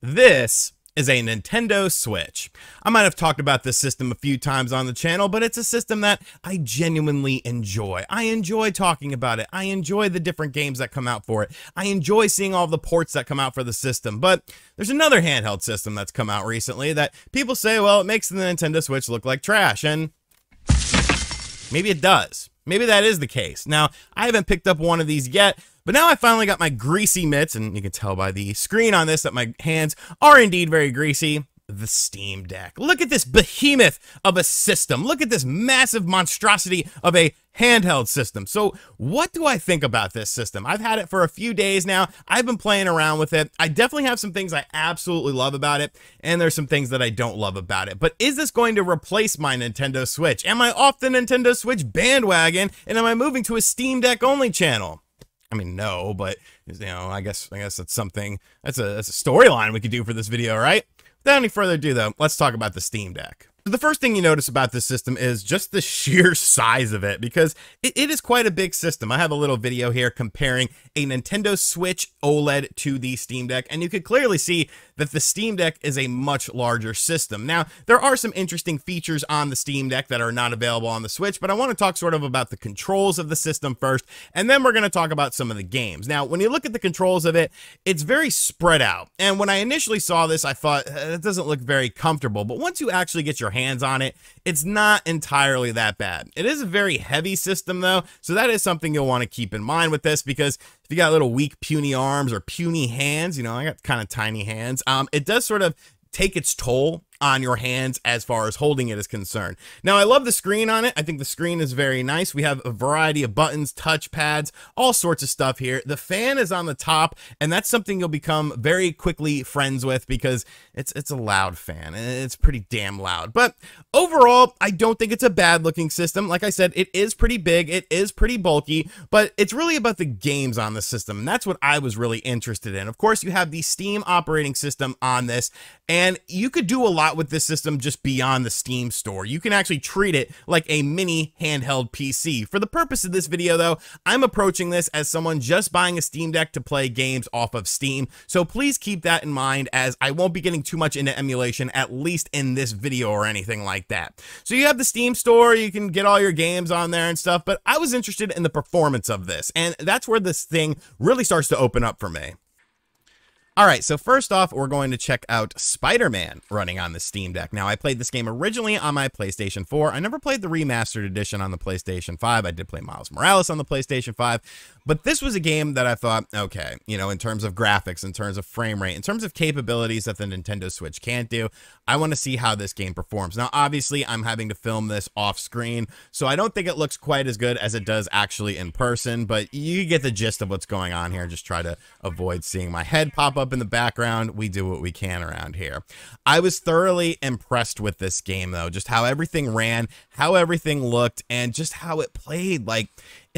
This is a Nintendo Switch. I might have talked about this system a few times on the channel, but it's a system that I genuinely enjoy. I enjoy talking about it. I enjoy the different games that come out for it. I enjoy seeing all the ports that come out for the system, but there's another handheld system that's come out recently that people say, well, it makes the Nintendo Switch look like trash, and maybe it does. Maybe that is the case. Now, I haven't picked up one of these yet, but now I finally got my greasy mitts, and you can tell by the screen on this that my hands are indeed very greasy. The Steam Deck. Look at this behemoth of a system. Look at this massive monstrosity of a handheld system. So what do I think about this system? I've had it for a few days now. I've been playing around with it. I definitely have some things I absolutely love about it, and there's some things that I don't love about it. But is this going to replace my Nintendo Switch? Am I off the Nintendo Switch bandwagon, and am I moving to a Steam Deck only channel? I mean, no, but you know, I guess I guess that's something that's a that's a storyline we could do for this video, right? Without any further ado, though, let's talk about the Steam Deck. The first thing you notice about this system is just the sheer size of it because it, it is quite a big system. I have a little video here comparing a Nintendo Switch OLED to the Steam Deck, and you can clearly see that the Steam Deck is a much larger system. Now, there are some interesting features on the Steam Deck that are not available on the Switch, but I want to talk sort of about the controls of the system first, and then we're going to talk about some of the games. Now, when you look at the controls of it, it's very spread out, and when I initially saw this, I thought, uh, it doesn't look very comfortable, but once you actually get your hands on it, it's not entirely that bad. It is a very heavy system though, so that is something you'll want to keep in mind with this because if you got little weak puny arms or puny hands, you know, I got kind of tiny hands, um, it does sort of take its toll on your hands as far as holding it is concerned. Now, I love the screen on it. I think the screen is very nice. We have a variety of buttons, touch pads, all sorts of stuff here. The fan is on the top, and that's something you'll become very quickly friends with because it's it's a loud fan, and it's pretty damn loud. But overall, I don't think it's a bad looking system. Like I said, it is pretty big, it is pretty bulky, but it's really about the games on the system, and that's what I was really interested in. Of course, you have the Steam operating system on this, and you could do a lot with this system just beyond the Steam store. You can actually treat it like a mini handheld PC. For the purpose of this video though, I'm approaching this as someone just buying a Steam Deck to play games off of Steam, so please keep that in mind as I won't be getting too much into emulation, at least in this video or anything like that. So you have the Steam store, you can get all your games on there and stuff, but I was interested in the performance of this, and that's where this thing really starts to open up for me. All right, so first off, we're going to check out Spider-Man running on the Steam Deck. Now, I played this game originally on my PlayStation 4. I never played the remastered edition on the PlayStation 5. I did play Miles Morales on the PlayStation 5, but this was a game that I thought, okay, you know, in terms of graphics, in terms of frame rate, in terms of capabilities that the Nintendo Switch can't do, I want to see how this game performs. Now, obviously, I'm having to film this off screen, so I don't think it looks quite as good as it does actually in person, but you get the gist of what's going on here. Just try to avoid seeing my head pop up in the background. We do what we can around here. I was thoroughly impressed with this game, though, just how everything ran, how everything looked, and just how it played. Like,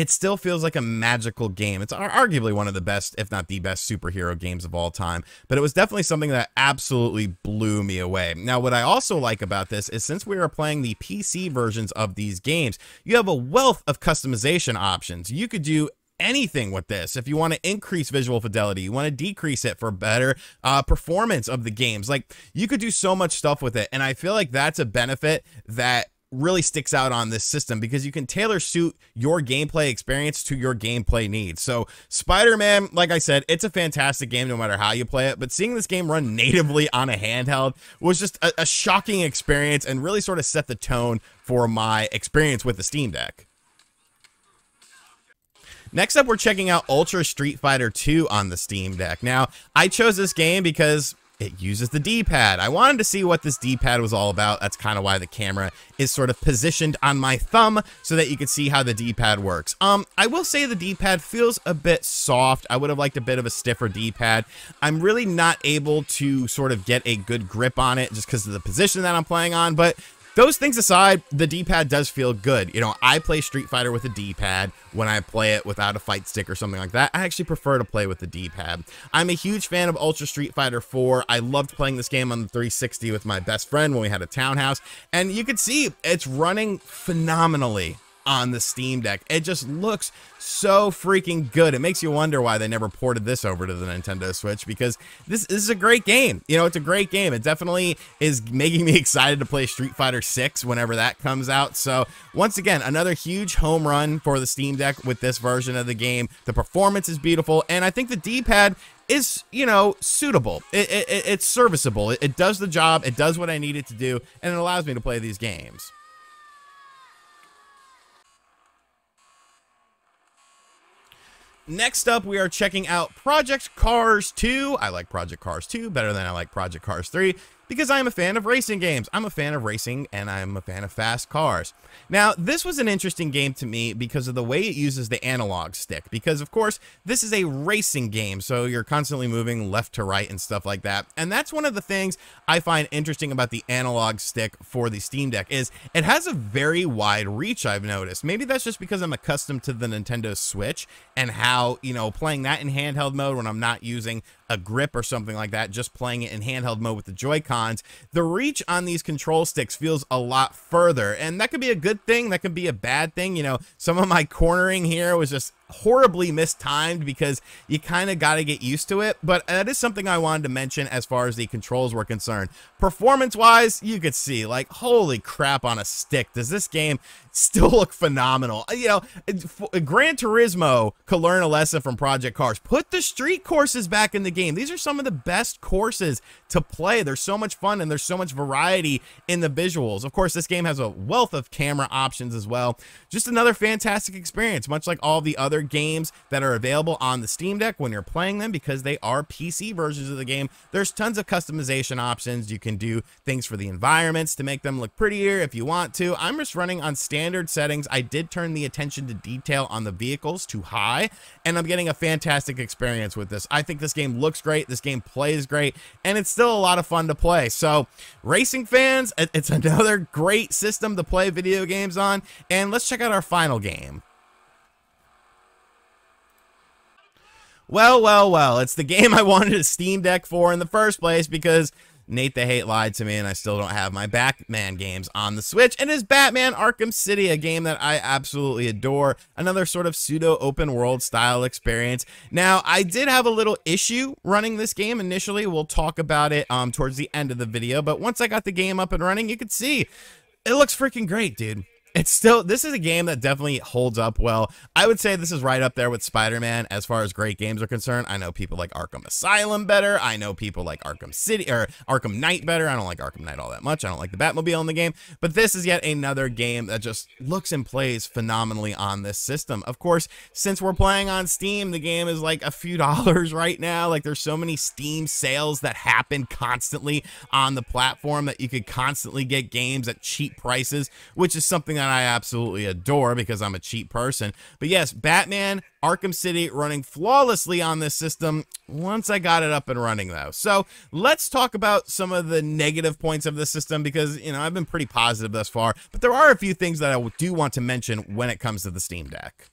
it still feels like a magical game. It's arguably one of the best, if not the best, superhero games of all time. But it was definitely something that absolutely blew me away. Now, what I also like about this is since we are playing the PC versions of these games, you have a wealth of customization options. You could do anything with this. If you want to increase visual fidelity, you want to decrease it for better uh, performance of the games. Like you could do so much stuff with it. And I feel like that's a benefit that really sticks out on this system because you can tailor suit your gameplay experience to your gameplay needs. So Spider-Man, like I said, it's a fantastic game no matter how you play it, but seeing this game run natively on a handheld was just a, a shocking experience and really sort of set the tone for my experience with the Steam Deck. Next up, we're checking out Ultra Street Fighter 2 on the Steam Deck. Now, I chose this game because it uses the D-pad. I wanted to see what this D-pad was all about. That's kind of why the camera is sort of positioned on my thumb so that you can see how the D-pad works. Um, I will say the D-pad feels a bit soft. I would have liked a bit of a stiffer D-pad. I'm really not able to sort of get a good grip on it just because of the position that I'm playing on, but those things aside, the D-pad does feel good. You know, I play Street Fighter with a D-pad when I play it without a fight stick or something like that. I actually prefer to play with the D-pad. I'm a huge fan of Ultra Street Fighter 4. I loved playing this game on the 360 with my best friend when we had a townhouse, and you could see it's running phenomenally on the Steam Deck. It just looks so freaking good. It makes you wonder why they never ported this over to the Nintendo Switch because this, this is a great game. You know, it's a great game. It definitely is making me excited to play Street Fighter 6 whenever that comes out. So, once again, another huge home run for the Steam Deck with this version of the game. The performance is beautiful, and I think the D-pad is, you know, suitable. It, it, it's serviceable. It, it does the job. It does what I need it to do, and it allows me to play these games. Next up, we are checking out Project Cars 2. I like Project Cars 2 better than I like Project Cars 3 because I'm a fan of racing games. I'm a fan of racing and I'm a fan of fast cars. Now, this was an interesting game to me because of the way it uses the analog stick. Because, of course, this is a racing game, so you're constantly moving left to right and stuff like that. And that's one of the things I find interesting about the analog stick for the Steam Deck is it has a very wide reach, I've noticed. Maybe that's just because I'm accustomed to the Nintendo Switch and how, you know, playing that in handheld mode when I'm not using a grip or something like that, just playing it in handheld mode with the The reach on these control sticks feels a lot further. And that could be a good thing, that could be a bad thing. You know, some of my cornering here was just horribly mistimed because you kind of got to get used to it. But that is something I wanted to mention as far as the controls were concerned. Performance wise, you could see like, holy crap on a stick. Does this game still look phenomenal? Uh, you know, Gran Turismo could learn a lesson from Project Cars. Put the street courses back in the game. These are some of the best courses to play. There's so much fun and there's so much variety in the visuals. Of course, this game has a wealth of camera options as well. Just another fantastic experience, much like all the other other games that are available on the Steam Deck when you're playing them because they are PC versions of the game. There's tons of customization options. You can do things for the environments to make them look prettier if you want to. I'm just running on standard settings. I did turn the attention to detail on the vehicles to high, and I'm getting a fantastic experience with this. I think this game looks great. This game plays great, and it's still a lot of fun to play. So, racing fans, it's another great system to play video games on. And let's check out our final game. Well, well, well, it's the game I wanted a Steam Deck for in the first place because Nate the Hate lied to me and I still don't have my Batman games on the Switch. And it's Batman Arkham City, a game that I absolutely adore. Another sort of pseudo open world style experience. Now, I did have a little issue running this game initially. We'll talk about it um, towards the end of the video. But once I got the game up and running, you could see it looks freaking great, dude it's still this is a game that definitely holds up well. I would say this is right up there with Spider-Man as far as great games are concerned. I know people like Arkham Asylum better. I know people like Arkham City or Arkham Knight better. I don't like Arkham Knight all that much. I don't like the Batmobile in the game, but this is yet another game that just looks and plays phenomenally on this system. Of course, since we're playing on Steam, the game is like a few dollars right now. Like there's so many Steam sales that happen constantly on the platform that you could constantly get games at cheap prices, which is something that I absolutely adore because I'm a cheap person. But yes, Batman Arkham City running flawlessly on this system once I got it up and running though. So let's talk about some of the negative points of the system because, you know, I've been pretty positive thus far, but there are a few things that I do want to mention when it comes to the Steam Deck.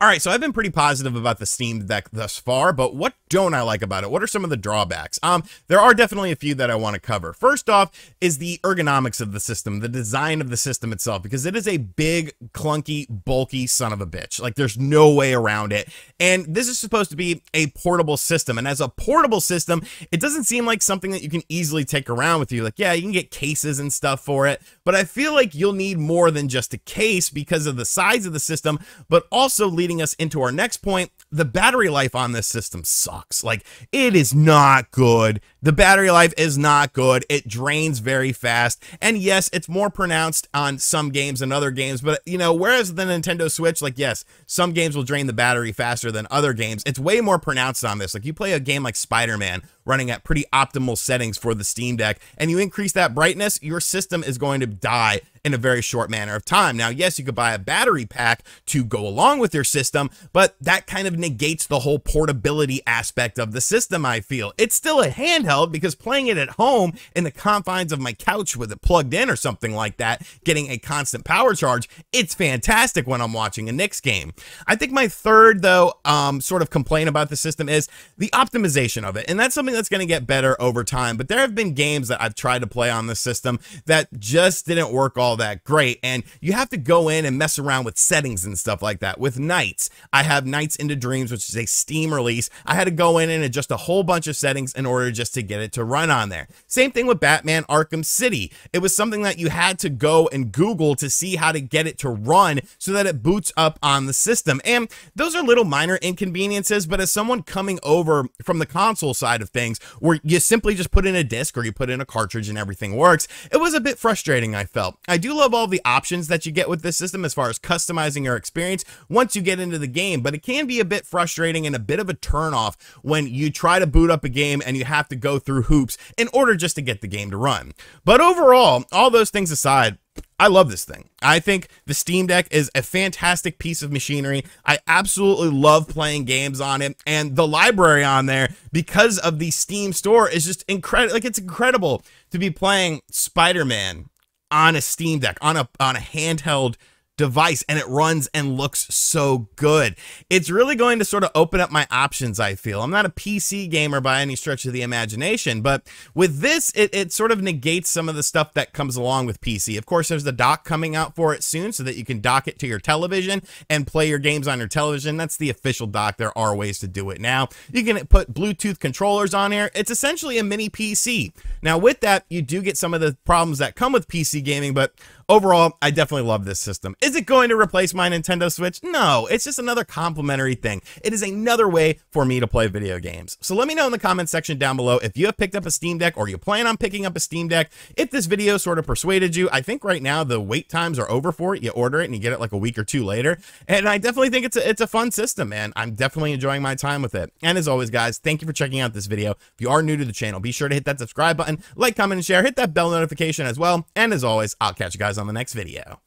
All right, so I've been pretty positive about the Steam Deck thus far, but what don't I like about it? What are some of the drawbacks? Um, there are definitely a few that I want to cover. First off is the ergonomics of the system, the design of the system itself, because it is a big, clunky, bulky son of a bitch. Like there's no way around it. And this is supposed to be a portable system. And as a portable system, it doesn't seem like something that you can easily take around with you. Like, yeah, you can get cases and stuff for it, but I feel like you'll need more than just a case because of the size of the system, but also leading us into our next point. The battery life on this system sucks. Like, it is not good. The battery life is not good. It drains very fast. And yes, it's more pronounced on some games than other games. But, you know, whereas the Nintendo Switch, like, yes, some games will drain the battery faster than other games. It's way more pronounced on this. Like, you play a game like Spider Man running at pretty optimal settings for the Steam Deck, and you increase that brightness, your system is going to die in a very short manner of time. Now, yes, you could buy a battery pack to go along with your system, but that kind of negates the whole portability aspect of the system, I feel. It's still a handheld because playing it at home in the confines of my couch with it plugged in or something like that, getting a constant power charge, it's fantastic when I'm watching a Knicks game. I think my third, though, um, sort of complaint about the system is the optimization of it. And that's something that's going to get better over time. But there have been games that I've tried to play on the system that just didn't work all all that great. And you have to go in and mess around with settings and stuff like that. With Nights, I have Nights into Dreams, which is a Steam release. I had to go in and adjust a whole bunch of settings in order just to get it to run on there. Same thing with Batman Arkham City. It was something that you had to go and Google to see how to get it to run so that it boots up on the system. And those are little minor inconveniences, but as someone coming over from the console side of things, where you simply just put in a disc or you put in a cartridge and everything works, it was a bit frustrating, I felt. I do love all the options that you get with this system as far as customizing your experience once you get into the game, but it can be a bit frustrating and a bit of a turnoff when you try to boot up a game and you have to go through hoops in order just to get the game to run. But overall, all those things aside, I love this thing. I think the Steam Deck is a fantastic piece of machinery. I absolutely love playing games on it, and the library on there, because of the Steam store, is just incredible. Like it's incredible to be playing Spider-Man on a Steam Deck on a on a handheld device and it runs and looks so good. It's really going to sort of open up my options, I feel. I'm not a PC gamer by any stretch of the imagination, but with this, it, it sort of negates some of the stuff that comes along with PC. Of course, there's the dock coming out for it soon so that you can dock it to your television and play your games on your television. That's the official dock. There are ways to do it now. You can put Bluetooth controllers on here. It's essentially a mini PC. Now, with that, you do get some of the problems that come with PC gaming, but Overall, I definitely love this system. Is it going to replace my Nintendo Switch? No, it's just another complimentary thing. It is another way for me to play video games. So let me know in the comment section down below if you have picked up a Steam Deck or you plan on picking up a Steam Deck. If this video sort of persuaded you, I think right now the wait times are over for it. You order it and you get it like a week or two later. And I definitely think it's a, it's a fun system, man. I'm definitely enjoying my time with it. And as always, guys, thank you for checking out this video. If you are new to the channel, be sure to hit that subscribe button, like, comment, and share. Hit that bell notification as well. And as always, I'll catch you guys on the next video.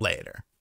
Later.